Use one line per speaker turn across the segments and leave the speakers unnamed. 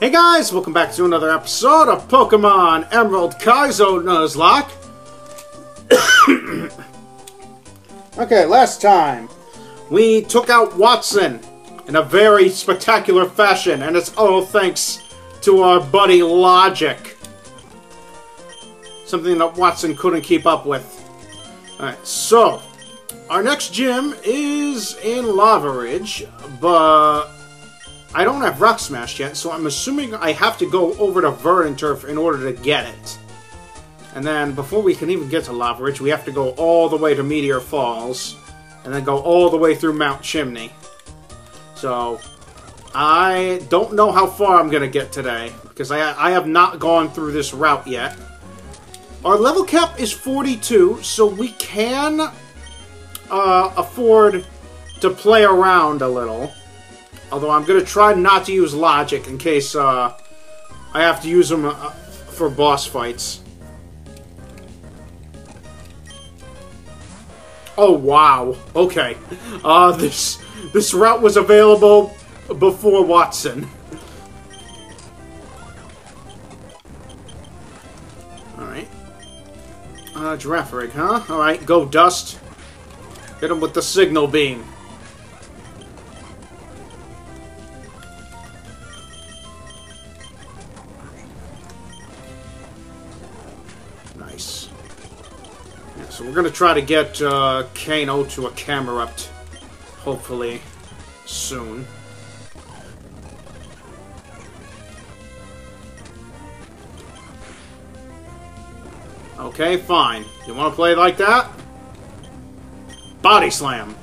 Hey guys, welcome back to another episode of Pokemon Emerald Kaizo Nuzlocke. okay, last time we took out Wattson in a very spectacular fashion, and it's all thanks to our buddy Logic. Something that Wattson couldn't keep up with. Alright, so, our next gym is in Lavaridge, but I don't have Rock Smash yet, so I'm assuming I have to go over to Verdanturf in order to get it. And then, before we can even get to Lavaridge, we have to go all the way to Meteor Falls, and then go all the way through Mount Chimney. So, I don't know how far I'm going to get today, because I, I have not gone through this route yet. Our level cap is 42, so we can uh, afford to play around a little. Although I'm going to try not to use logic in case uh, I have to use them uh, for boss fights. Oh, wow. Okay. Uh, this, this route was available before Wattson. Alright. Uh, Girafarig, huh? Alright, go Dust. Hit him with the signal beam. Gonna try to get uh, Kano to a camera up, hopefully, soon. Okay, fine. You want to play like that? Body Slam.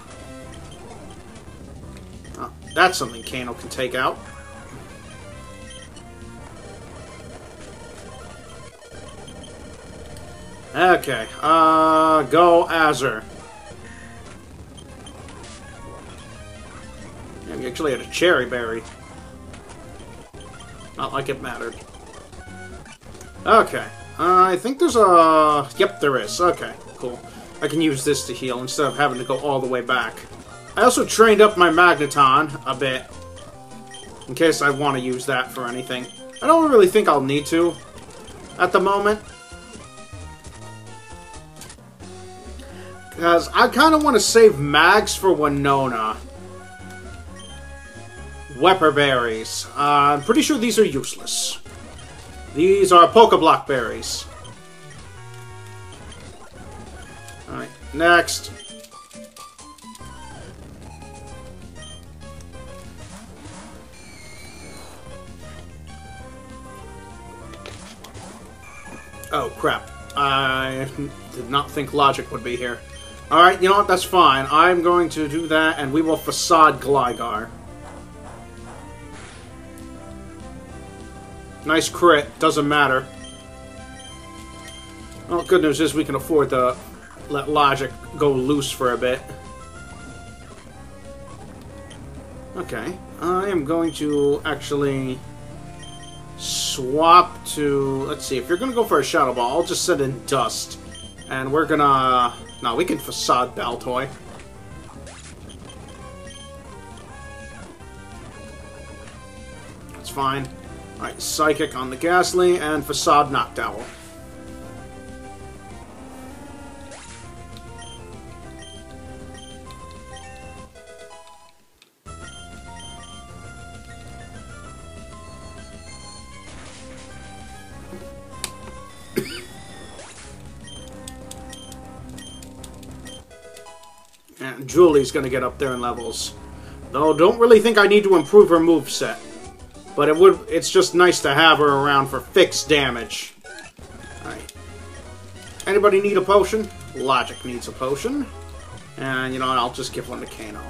Oh, that's something Kano can take out. Okay, uh, go Azure. Yeah, we actually had a Cherry Berry. Not like it mattered. Okay, uh, I think there's a... Yep, there is. Okay, cool. I can use this to heal instead of having to go all the way back. I also trained up my Magneton a bit. In case I want to use that for anything. I don't really think I'll need to at the moment. Because I kind of want to save Mags for Winona. Wepear berries. Uh, I'm pretty sure these are useless. These are Pokeblock berries. Alright, next. Oh, crap. I did not think Logic would be here. Alright, you know what? That's fine. I'm going to do that, and we will Facade Gligar. Nice crit. Doesn't matter. Well, good news is we can afford to let Logic go loose for a bit. Okay. I am going to actually swap to... Let's see. If you're going to go for a Shadow Ball, I'll just set in Dust. And we're going to... No, we can Facade Baltoy. That's fine. Alright, Psychic on the Gastly, and Facade Noctowl. Julie's gonna get up there in levels. Though, don't really think I need to improve her move set. But it would it's just nice to have her around for fixed damage. Alright. Anybody need a potion? Logic needs a potion. And, you know, I'll just give one to Kano.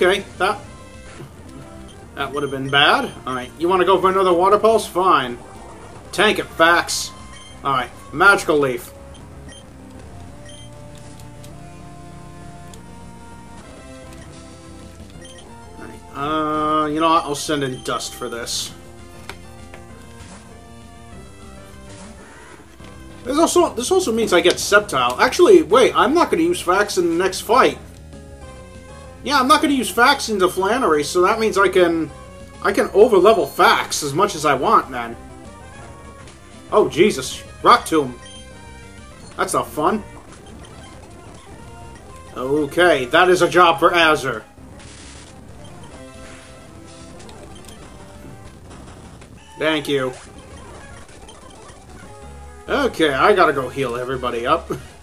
Okay, that that would have been bad. Alright, you want to go for another water pulse? Fine. Tank it, fax. Alright, magical leaf. Uh, you know what? I'll send in dust for this. This also this also means I get Sceptile. Actually, wait, I'm not going to use Fax in the next fight. Yeah, I'm not going to use Fax into Flannery, so that means I can I can overlevel Fax as much as I want, man. Oh, Jesus. Rock Tomb. That's not fun. Okay, that is a job for Azure. Thank you. Okay, I gotta go heal everybody up.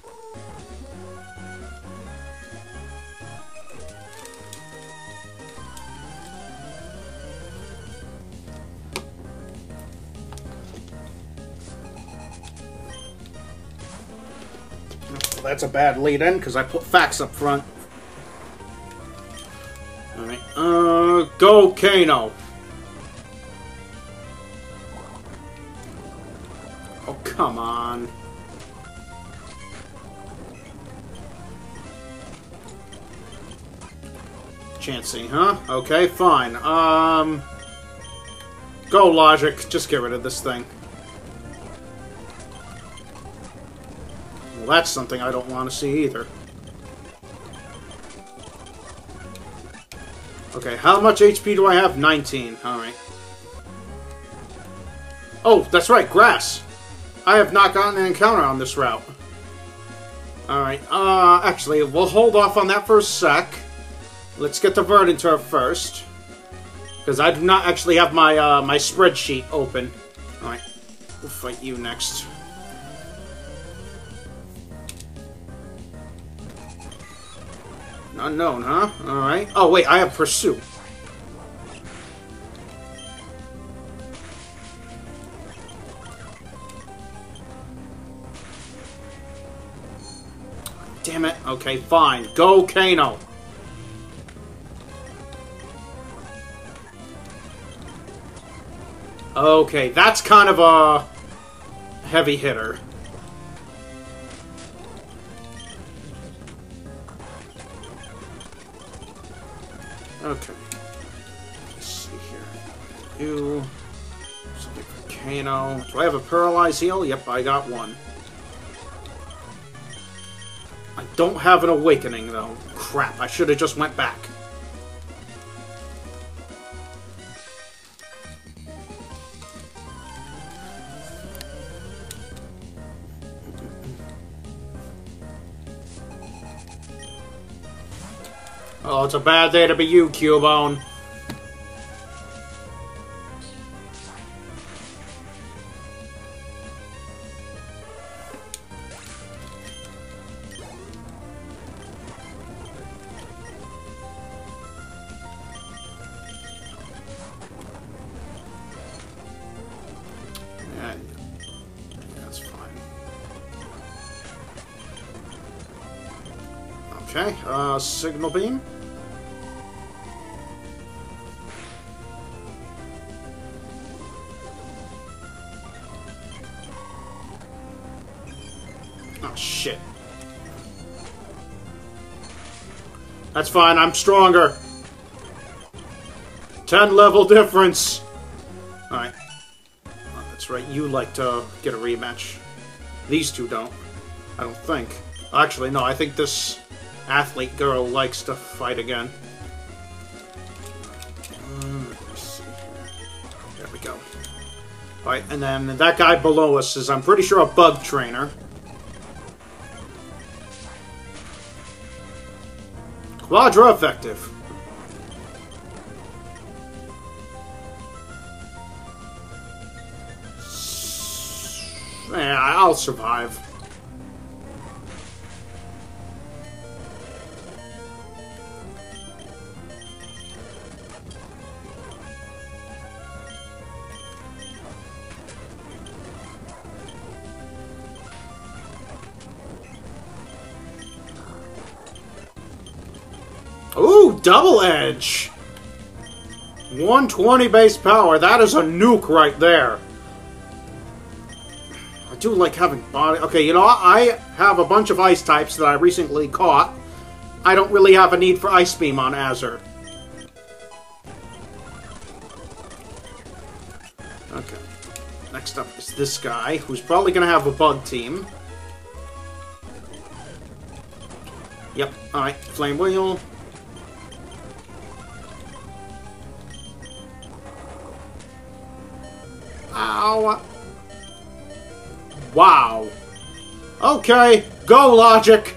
That's a bad lead-in, because I put facts up front. Alright, uh, go Kano. Oh, come on. Chancing, huh? Okay, fine. Um... Go, Logic. Just get rid of this thing. Well, that's something I don't want to see either. Okay, how much HP do I have? 19. Alright. Oh, that's right, grass. I have not gotten an encounter on this route. Alright, uh, actually, we'll hold off on that for a sec. Let's get the Verdanturf first. Because I do not actually have my, uh, my spreadsheet open. Alright, we'll fight you next. Unown, huh? Alright. Oh, wait, I have Pursuit. Damn it. Okay, fine. Go, Kano. Okay, that's kind of a heavy hitter. For Kano. Do I have a paralyzed Heal? Yep, I got one. I don't have an Awakening, though. Crap, I should have just went back. Oh, it's a bad day to be you, Cubone. Okay, uh, signal beam. Oh, shit. That's fine, I'm stronger. 10 level difference. Alright. Oh, that's right, you like to get a rematch. These two don't. I don't think. Actually, no, I think this athlete girl likes to fight again. Um, here. There we go. Alright, and then that guy below us is, I'm pretty sure, a bug trainer. Quadra effective. Yeah, I'll survive. Double Edge! 120 base power, that is a nuke right there. I do like having body... Okay, you know, I have a bunch of ice types that I recently caught. I don't really have a need for Ice Beam on Azure. Okay. Next up is this guy, who's probably going to have a bug team. Yep, alright. Flame Wheel, Ow! Wow. Okay, go, Logic!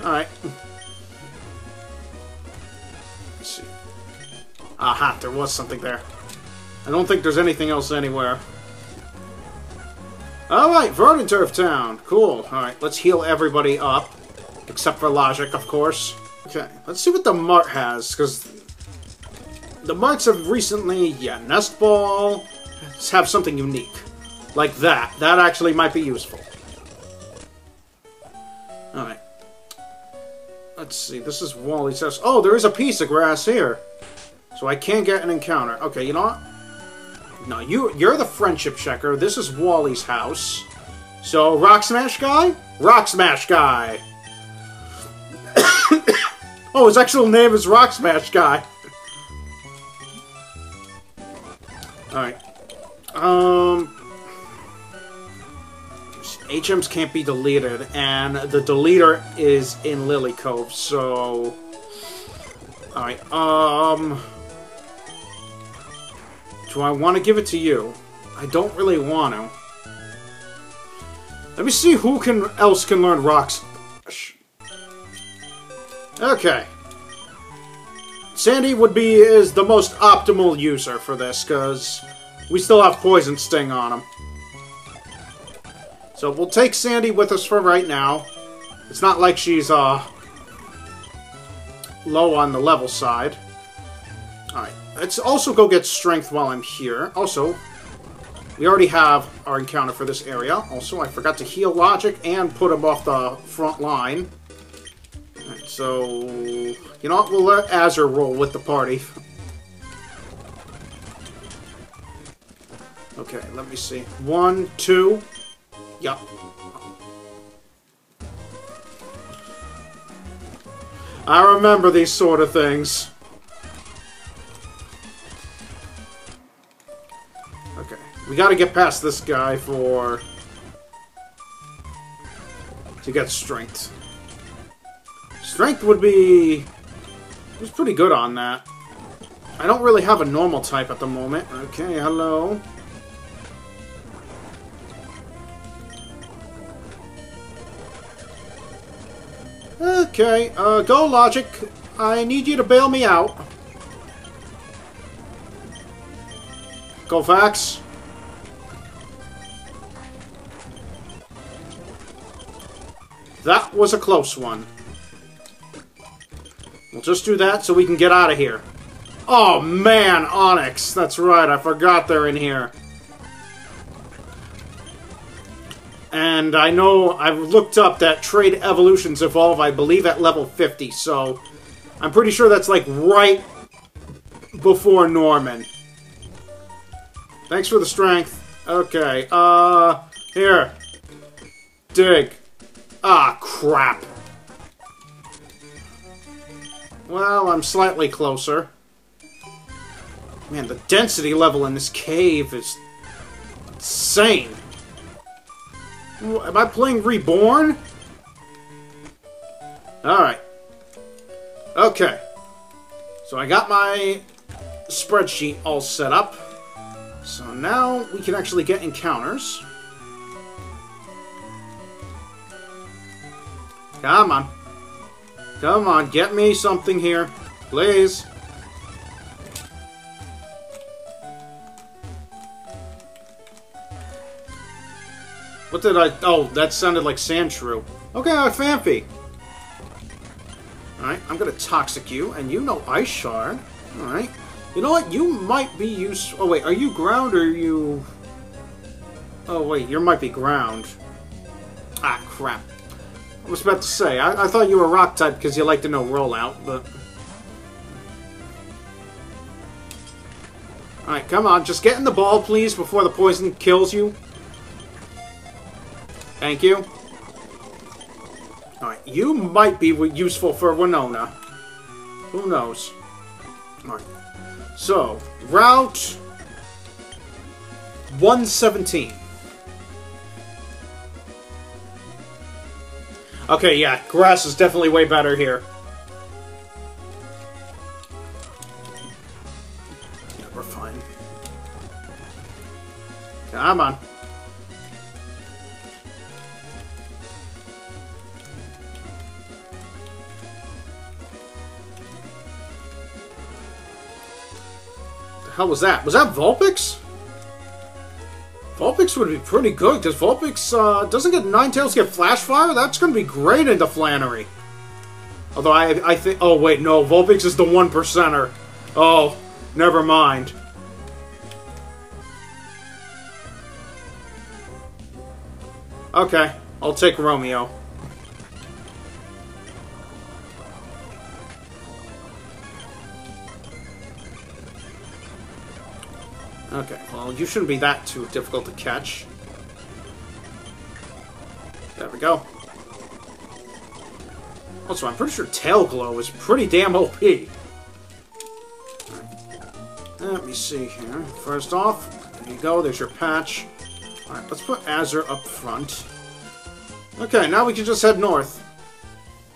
Alright. Let's see. Aha, there was something there. I don't think there's anything else anywhere. Alright, Verdanturf Town. Cool. Alright, let's heal everybody up. Except for Logic, of course. Okay, let's see what the Mart has, because the Marts have recently, yeah, Nest Ball have something unique. Like that. That actually might be useful. Alright. Let's see, this is Wally's house. Oh, there is a piece of grass here. So I can't get an encounter. Okay, you know what? No, you, you're the friendship checker. This is Wally's house. So, Rock Smash Guy? Rock Smash Guy! oh, his actual name is Rock Smash Guy. Alright. Um... HMs can't be deleted, and the deleter is in Lilycove, so... Alright, um... Do I want to give it to you? I don't really want to. Let me see who can else can learn rocks. Okay. Sandy would be is the most optimal user for this, because we still have Poison Sting on him. So we'll take Sandy with us for right now. It's not like she's uh low on the level side. Alright, let's also go get Strength while I'm here. Also, we already have our encounter for this area. Also, I forgot to heal Logic and put him off the front line. Right, so, you know what? We'll let Azure roll with the party. Okay, let me see. One, two. Yup. I remember these sort of things. Okay, we gotta get past this guy for... to get strength. Strength would be... was pretty good on that. I don't really have a normal type at the moment. Okay, hello. Okay, uh, go Logic. I need you to bail me out. Go Vax. That was a close one. We'll just do that so we can get out of here. Oh man, Onix. That's right, I forgot they're in here. And I know I've looked up that Trade Evolutions evolve, I believe, at level 50, so I'm pretty sure that's like right before Norman. Thanks for the strength. Okay, uh, here. Dig. Ah, crap. Well, I'm slightly closer. Man, the density level in this cave is insane. Am I playing Reborn? Alright. Okay. So I got my spreadsheet all set up. So now we can actually get encounters. Come on. Come on, get me something here. Please. What did I... Oh, that sounded like Sandshrew. Okay, uh, Phanpy. Alright, I'm gonna Toxic you, and you know Ice Shard. Alright. You know what? You might be used... Oh, wait, are you ground or you... Oh, wait, you might be ground. Ah, crap. I was about to say, I, I thought you were rock type because you like to know rollout, but... Alright, come on, just get in the ball, please, before the poison kills you. Thank you. Alright, you might be useful for Winona. Who knows? Alright. So, Route 117. Okay, yeah, grass is definitely way better here. Yeah, we're fine. Come on. The hell was that? Was that Vulpix? Vulpix would be pretty good, because Vulpix uh, doesn't get Ninetales get Flash Fire? That's going to be great into Flannery. Although I, I think... Oh, wait, no. Vulpix is the one percenter. Oh, never mind. Okay, I'll take Romeo. Well, you shouldn't be that too difficult to catch. There we go. Also, I'm pretty sure Tail Glow is pretty damn OP. Let me see here. First off, there you go, there's your patch. Alright, let's put Azure up front. Okay, now we can just head north.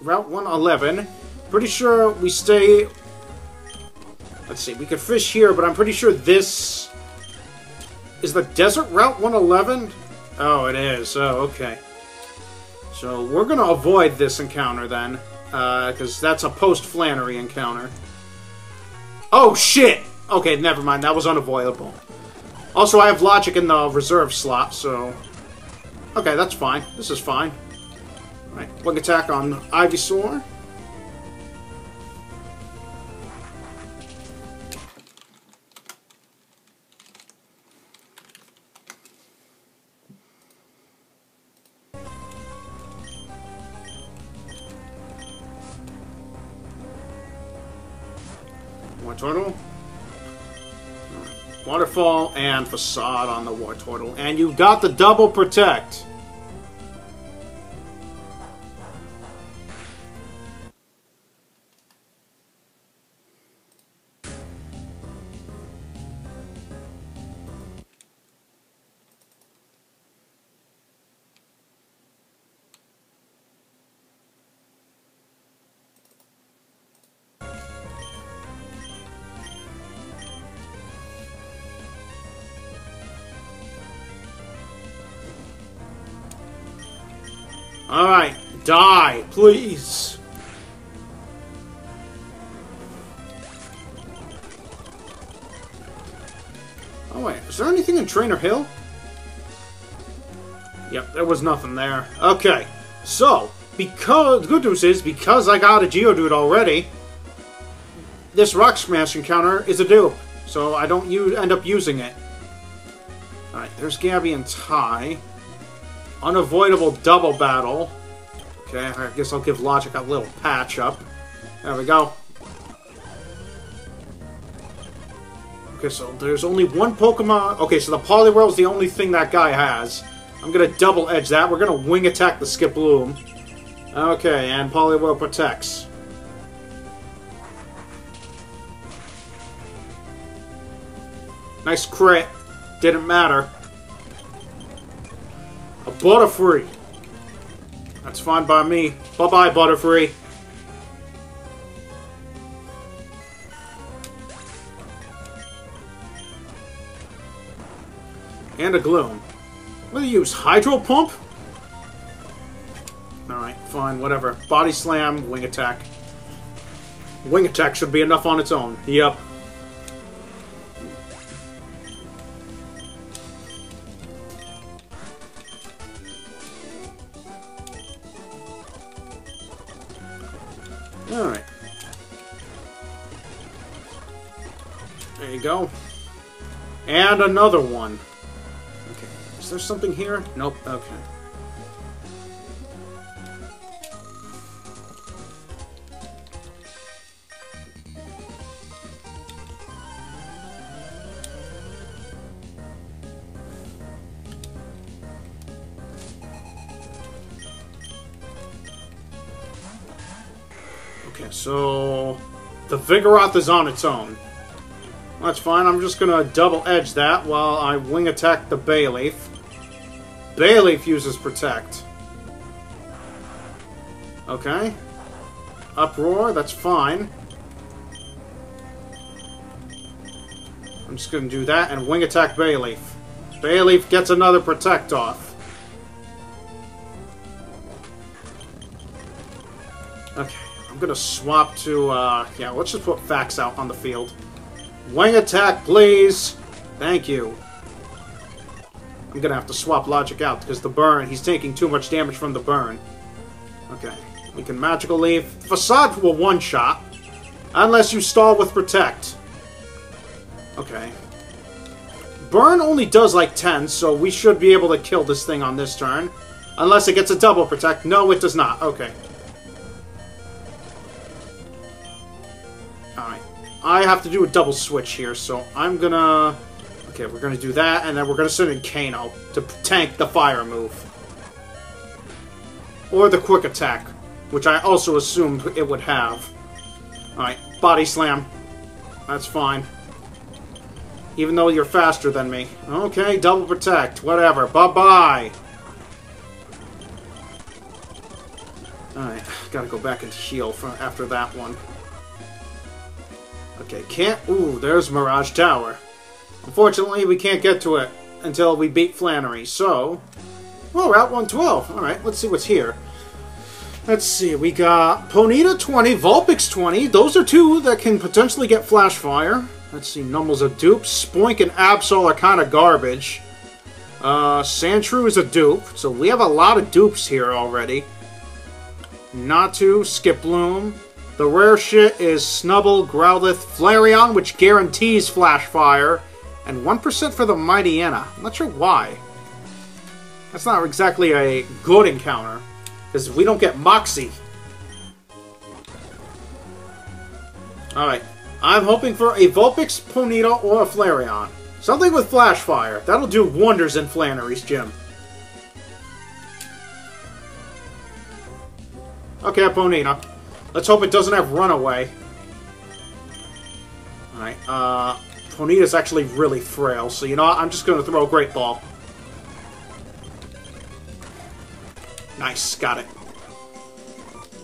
Route 111. Pretty sure we stay... Let's see, we could fish here, but I'm pretty sure this is the desert route 111? Oh, it is. Oh, okay. So we're going to avoid this encounter then, because uh, that's a post-Flannery encounter. Oh, shit! Okay, never mind. That was unavoidable. Also, I have logic in the reserve slot, so... Okay, that's fine. This is fine. Alright, Bug attack on Ivysaur. Wartortle. Waterfall and Facade on the Wartortle. And you've got the double protect. Oh wait, is there anything in Trainer Hill? Yep, there was nothing there. Okay, so, because, the good news is, because I got a Geodude already, this Rock Smash encounter is a dupe, so I don't use, end up using it. Alright, there's Gabby and Ty. Unavoidable double battle. Okay, I guess I'll give Logic a little patch up. There we go. Okay, so there's only one Pokemon... Okay, so the Poliwhirl is the only thing that guy has. I'm gonna double edge that. We're gonna wing attack the Skiploom. Okay, and Poliwhirl protects. Nice crit. Didn't matter. A Butterfree. That's fine by me. Bye-bye, Butterfree. And a Gloom. Do you use? Hydro Pump? Alright, fine, whatever. Body Slam, Wing Attack. Wing Attack should be enough on its own. Yep. Alright. There you go. And another one. Is there something here? Nope. Okay. Okay, so The Vigoroth is on its own. That's fine. I'm just to double edge that while I wing attack the Bayleef. Bayleef uses Protect. Okay. Uproar, that's fine. I'm just going to do that and wing attack Bayleef. Bayleef gets another Protect off. Okay, I'm going to swap to, uh, yeah, let's just put Fax out on the field. Wing attack, please! Thank you. I'm gonna have to swap Logic out because the burn, he's taking too much damage from the burn. Okay. We can Magical Leaf. Facade will one-shot. Unless you stall with Protect. Okay. Burn only does like 10, so we should be able to kill this thing on this turn. Unless it gets a double Protect. No, it does not. Okay. Alright. I have to do a double switch here, so I'm gonna... Okay, we're gonna do that, and then we're gonna send in Kano to tank the fire move. Or the quick attack, which I also assumed it would have. Alright, body slam. That's fine. Even though you're faster than me. Okay, double protect. Whatever. Bye-bye. Alright, gotta go back and heal for, after that one. Okay, can't... Ooh, there's Mirage Tower. Unfortunately, we can't get to it until we beat Flannery, so... Oh, Route 112. Alright, let's see what's here. Let's see, we got Ponyta 20, Vulpix 20. Those are two that can potentially get Flash Fire. Let's see, Numel's a dupe. Spoink and Absol are kind of garbage. Uh, Sandshrew is a dupe, so we have a lot of dupes here already. Natu, Skiploom, the rare shit is Snubbull, Growlithe, Flareon, which guarantees Flash Fire, and 1% for the Mightyena. I'm not sure why. That's not exactly a good encounter, because we don't get Moxie. Alright, I'm hoping for a Vulpix, Ponyta, or a Flareon. Something with Flash Fire. That'll do wonders in Flannery's gym. Okay, Ponyta. Let's hope it doesn't have Runaway. Alright, uh... Ponyta's actually really frail, so you know what? I'm just gonna throw a Great Ball. Nice, got it.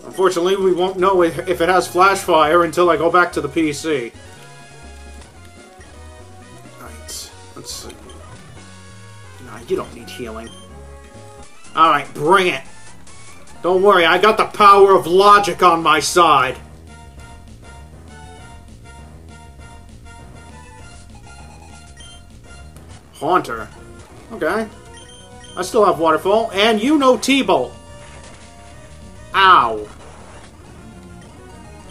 Unfortunately, we won't know if it has Flash Fire until I go back to the PC. Alright, let's see. Nah, you don't need healing. Alright, bring it! Don't worry, I got the power of logic on my side. Haunter. Okay. I still have Waterfall, and you know T-Bolt. Ow.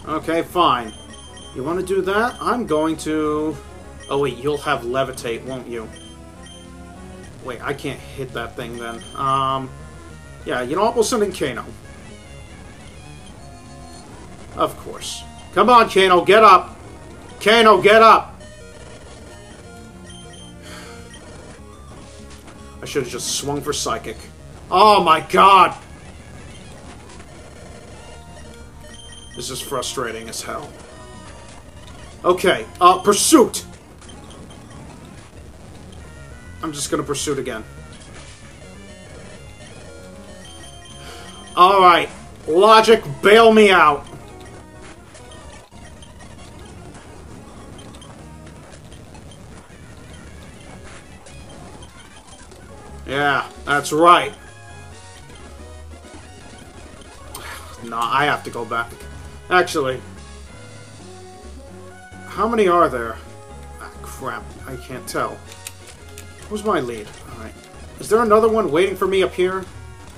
Okay, fine. You want to do that? I'm going to... Oh wait, you'll have Levitate, won't you? Wait, I can't hit that thing then. Um... Yeah, you know what? We'll send in Kano. Of course. Come on, Kano, get up! Kano, get up! Should have just swung for Psychic. Oh my god! This is frustrating as hell. Okay, uh, Pursuit! I'm just gonna Pursuit again. Alright. Logic, bail me out. Yeah, that's right. nah, I have to go back. Actually, how many are there? Ah, crap, I can't tell. Who's my lead? Alright. Is there another one waiting for me up here?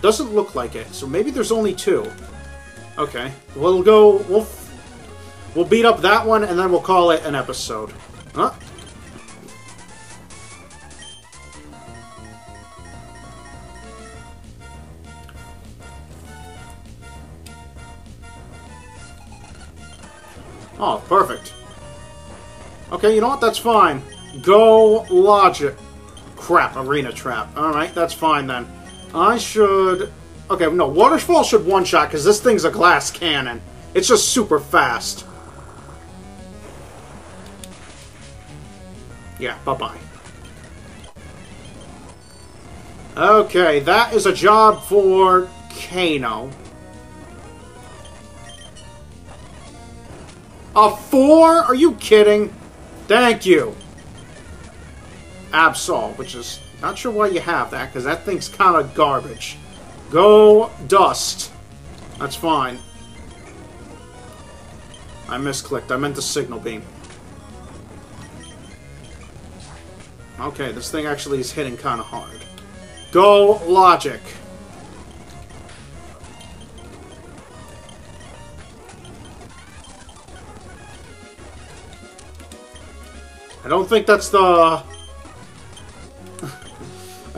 Doesn't look like it, so maybe there's only two. Okay. We'll go... We'll, we'll beat up that one, and then we'll call it an episode. Huh? Oh, perfect. Okay, you know what? That's fine. Go logic. Crap, arena trap. Alright, that's fine then. I should... Okay, no, Waterfall should one-shot, because this thing's a glass cannon. It's just super fast. Yeah, bye-bye. Okay, that is a job for Kano. A four? Are you kidding? Thank you. Absol, which is... Not sure why you have that, because that thing's kind of garbage. Go Dust. That's fine. I misclicked. I meant the signal beam. Okay, this thing actually is hitting kind of hard. Go Logic. I don't think that's the... I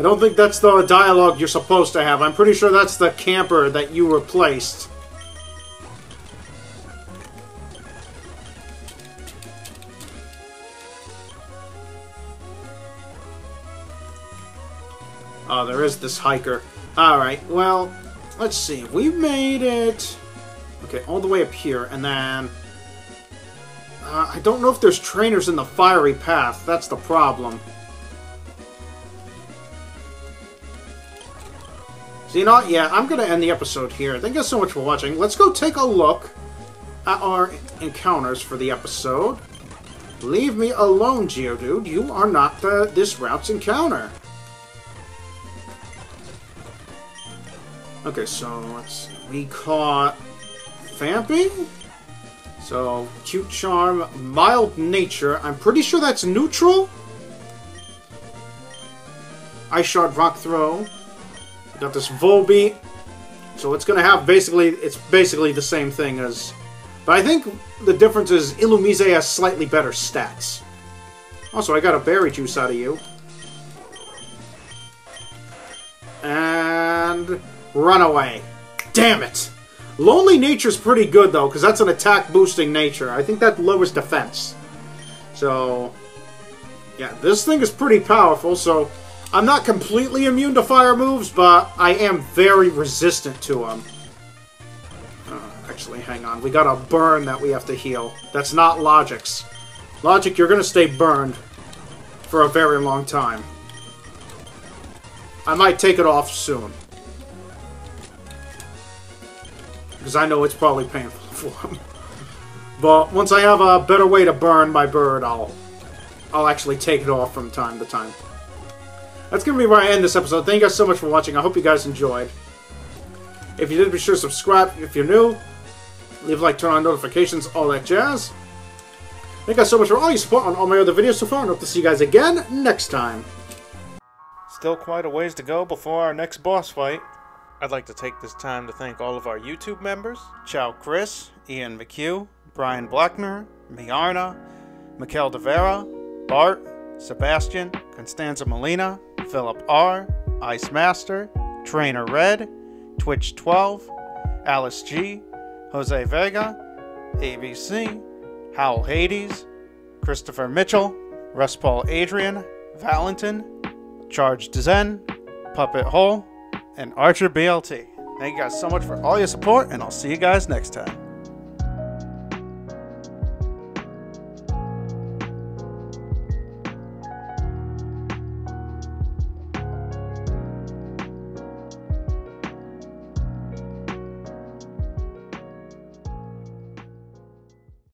don't think that's the dialogue you're supposed to have. I'm pretty sure that's the camper that you replaced. Oh, there is this hiker. Alright, well, let's see. We've made it... Okay, all the way up here, and then... Uh, I don't know if there's trainers in the fiery path. That's the problem. So, you know Yeah, I'm going to end the episode here. Thank you so much for watching. Let's go take a look at our encounters for the episode. Leave me alone, Geodude. You are not the, this route's encounter. Okay, so let's we caught Phanpy. So cute charm, mild nature. I'm pretty sure that's neutral. Ice shard, rock throw. Got this Volbeat. So it's gonna have basically it's basically the same thing as. But I think the difference is Illumise has slightly better stats. Also, I got a berry juice out of you. And Runaway. Damn it! Lonely Nature's pretty good, though, because that's an attack-boosting nature. I think that lowers defense. So, yeah, this thing is pretty powerful, so I'm not completely immune to fire moves, but I am very resistant to them. Uh, actually, hang on. We got a burn that we have to heal. That's not Logic's. Logic, you're going to stay burned for a very long time. I might take it off soon. Because I know it's probably painful for him. But once I have a better way to burn my bird, I'll I'll actually take it off from time to time. That's going to be where I end this episode. Thank you guys so much for watching. I hope you guys enjoyed. If you did, be sure to subscribe if you're new. Leave a like, turn on notifications, all that jazz. Thank you guys so much for all your support on all my other videos so far, and hope to see you guys again next time. Still quite a ways to go before our next boss fight. I'd like to take this time to thank all of our YouTube members Chow Chris, Ian McHugh, Brian Blackner, Miarna, Mikkel De Vera, Bart, Sebastian, Constanza Molina, Philip R., Ice Master, Trainer Red, Twitch 12, Alice G., Jose Vega, ABC, Howl Hades, Christopher Mitchell, Russ Paul Adrian, Valentin, Charge Zen, Puppet Hole, and Archer BLT. Thank you guys so much for all your support, and I'll see you guys next time.